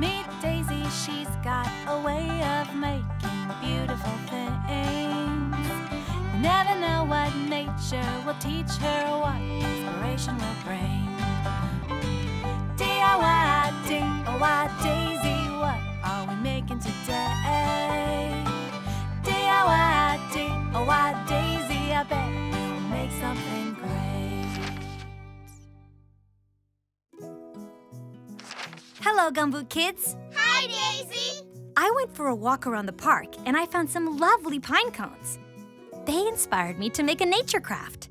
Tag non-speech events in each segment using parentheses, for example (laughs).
Meet Daisy, she's got a way of making beautiful things. Never know what nature will teach her, what inspiration will bring. DIY, DIY, Daisy, what are we making today? DIY, DIY, Daisy, I bet we'll make something Hello, Gumboot kids. Hi, Daisy. I went for a walk around the park and I found some lovely pine cones. They inspired me to make a nature craft.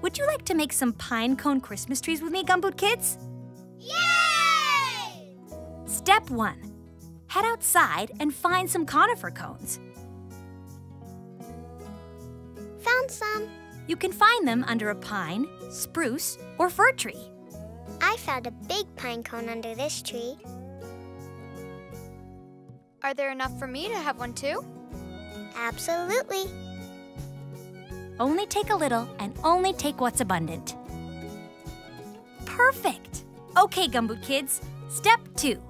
Would you like to make some pine cone Christmas trees with me, Gumboot kids? Yay! Step one head outside and find some conifer cones. Found some. You can find them under a pine, spruce, or fir tree. I found a big pine cone under this tree. Are there enough for me to have one too? Absolutely. Only take a little and only take what's abundant. Perfect! Okay, Gumboot kids, step two.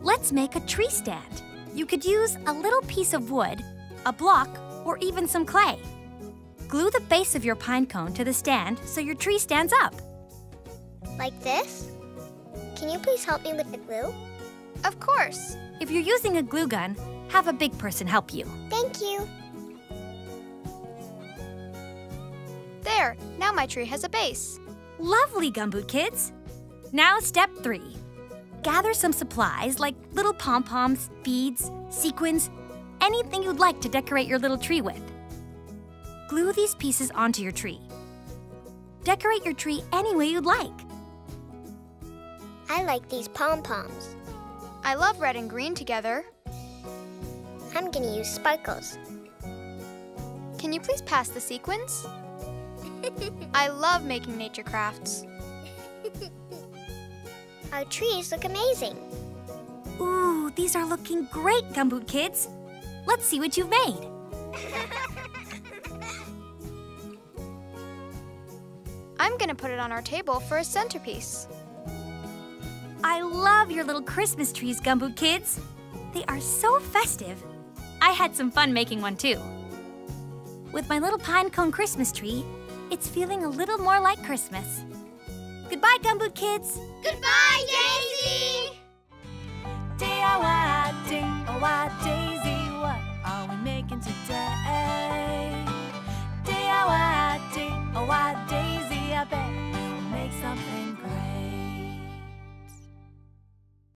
Let's make a tree stand. You could use a little piece of wood, a block, or even some clay. Glue the base of your pine cone to the stand so your tree stands up. Like this? Can you please help me with the glue? Of course. If you're using a glue gun, have a big person help you. Thank you. There, now my tree has a base. Lovely, Gumboot kids. Now, step three. Gather some supplies like little pom poms, beads, sequins, anything you'd like to decorate your little tree with. Glue these pieces onto your tree. Decorate your tree any way you'd like. I like these pom poms. I love red and green together. I'm gonna use sparkles. Can you please pass the sequins? (laughs) I love making nature crafts. (laughs) Our trees look amazing. Ooh, these are looking great, Gumboot kids. Let's see what you've made. I'm gonna put it on our table for a centerpiece. I love your little Christmas trees, Gumboot kids. They are so festive. I had some fun making one too. With my little pine cone Christmas tree, it's feeling a little more like Christmas. Goodbye, Gumboot kids. Goodbye, Daisy!